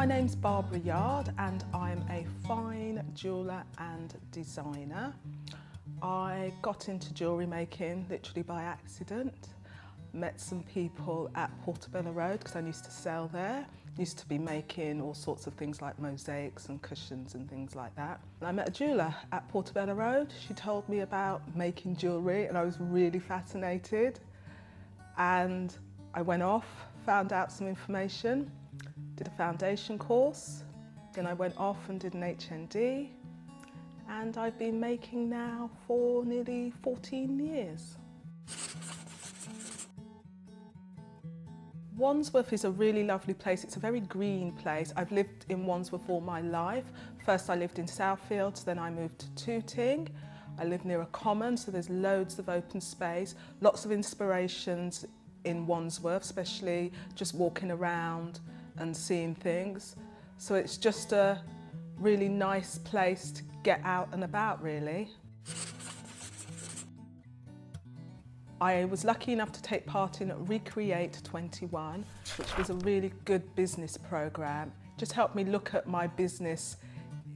my name's Barbara Yarde and I'm a fine jeweller and designer. I got into jewellery making literally by accident. Met some people at Portobello Road because I used to sell there. Used to be making all sorts of things like mosaics and cushions and things like that. And I met a jeweller at Portobello Road. She told me about making jewellery and I was really fascinated. And I went off, found out some information, did a foundation course, then I went off and did an HND and I've been making now for nearly 14 years. Wandsworth is a really lovely place. It's a very green place. I've lived in Wandsworth all my life. First I lived in Southfields, then I moved to Tooting. I live near a common, so there's loads of open space, lots of inspirations in Wandsworth, especially just walking around and seeing things. So it's just a really nice place to get out and about really. I was lucky enough to take part in Recreate 21, which was a really good business program. Just helped me look at my business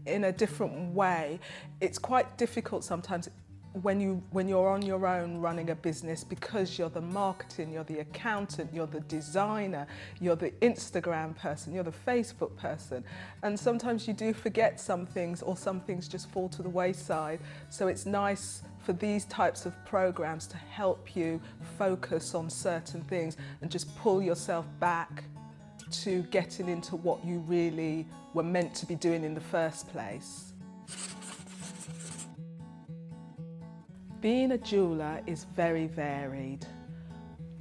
in a different way. It's quite difficult sometimes when you when you're on your own running a business because you're the marketing you're the accountant you're the designer you're the instagram person you're the facebook person and sometimes you do forget some things or some things just fall to the wayside. So it's nice for these types of programs to help you focus on certain things and just pull yourself back to getting into what you really were meant to be doing in the first place Being a jeweller is very varied.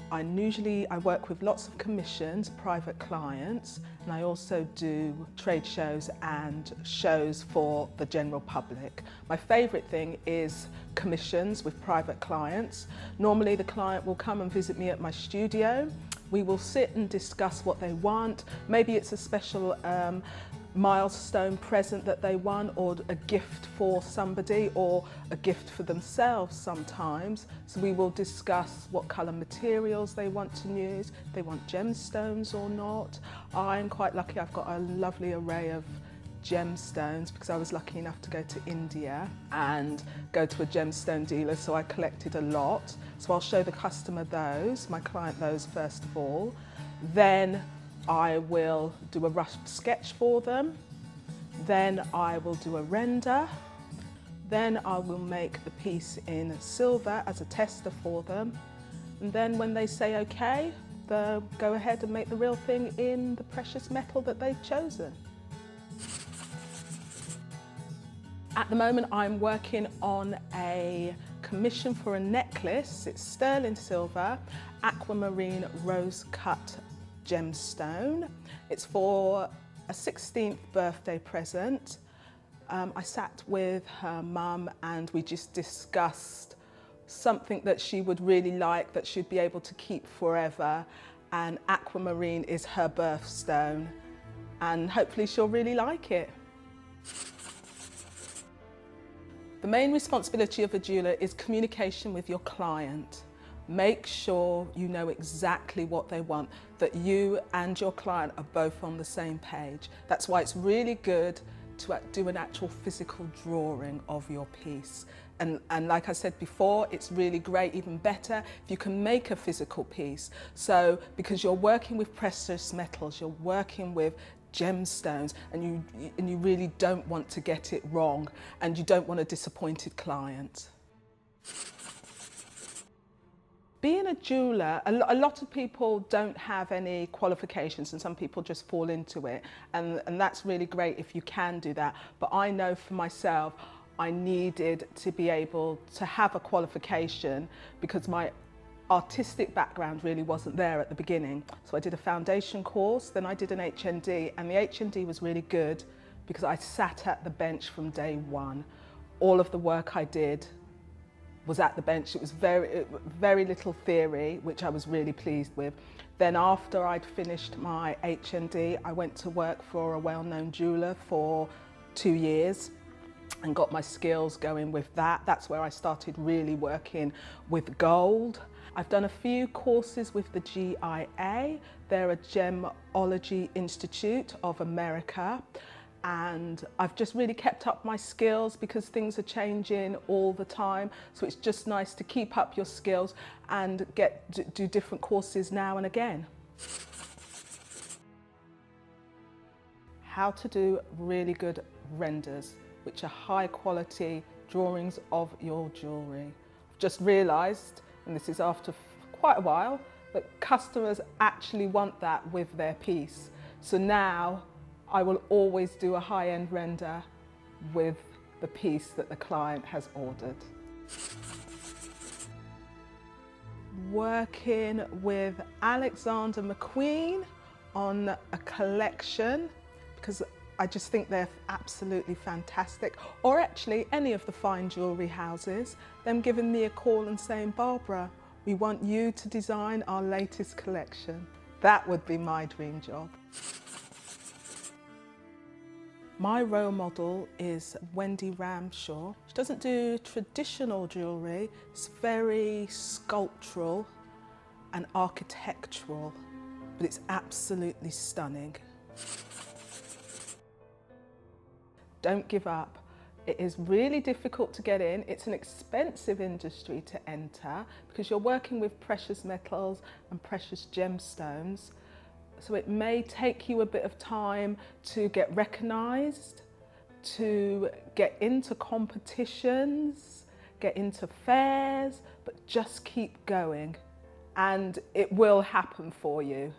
I usually I work with lots of commissions, private clients, and I also do trade shows and shows for the general public. My favourite thing is commissions with private clients. Normally the client will come and visit me at my studio. We will sit and discuss what they want. Maybe it's a special um, milestone present that they won or a gift for somebody or a gift for themselves sometimes. So we will discuss what colour materials they want to use, they want gemstones or not. I'm quite lucky, I've got a lovely array of gemstones because I was lucky enough to go to India and go to a gemstone dealer so I collected a lot. So I'll show the customer those, my client those first of all. Then I will do a rough sketch for them, then I will do a render, then I will make the piece in silver as a tester for them, and then when they say okay, they'll go ahead and make the real thing in the precious metal that they've chosen. At the moment I'm working on a commission for a necklace, it's sterling silver, aquamarine rose cut gemstone. It's for a 16th birthday present. Um, I sat with her mum and we just discussed something that she would really like that she'd be able to keep forever and aquamarine is her birthstone and hopefully she'll really like it. The main responsibility of a jeweller is communication with your client. Make sure you know exactly what they want, that you and your client are both on the same page. That's why it's really good to do an actual physical drawing of your piece. And, and like I said before, it's really great, even better, if you can make a physical piece. So, because you're working with precious metals, you're working with gemstones and you, and you really don't want to get it wrong and you don't want a disappointed client. Being a jeweler, a, lot of people don't have any qualifications and some people just fall into it. And, and that's really great if you can do that. But I know for myself, I needed to be able to have a qualification because my artistic background really wasn't there at the beginning. So I did a foundation course, then I did an HND, and the HND was really good because I sat at the bench from day one. All of the work I did was at the bench. It was very, very little theory, which I was really pleased with. Then after I'd finished my HND, I went to work for a well-known jeweller for two years and got my skills going with that. That's where I started really working with gold. I've done a few courses with the GIA. They're a Gemology Institute of America and I've just really kept up my skills because things are changing all the time so it's just nice to keep up your skills and get do different courses now and again. How to do really good renders which are high quality drawings of your jewellery. I've just realised, and this is after quite a while, that customers actually want that with their piece. So now I will always do a high-end render with the piece that the client has ordered. Working with Alexander McQueen on a collection because I just think they're absolutely fantastic. Or actually any of the fine jewellery houses, them giving me a call and saying, Barbara, we want you to design our latest collection. That would be my dream job. My role model is Wendy Ramshaw. She doesn't do traditional jewellery, it's very sculptural and architectural, but it's absolutely stunning. Don't give up. It is really difficult to get in. It's an expensive industry to enter because you're working with precious metals and precious gemstones. So it may take you a bit of time to get recognised, to get into competitions, get into fairs, but just keep going and it will happen for you.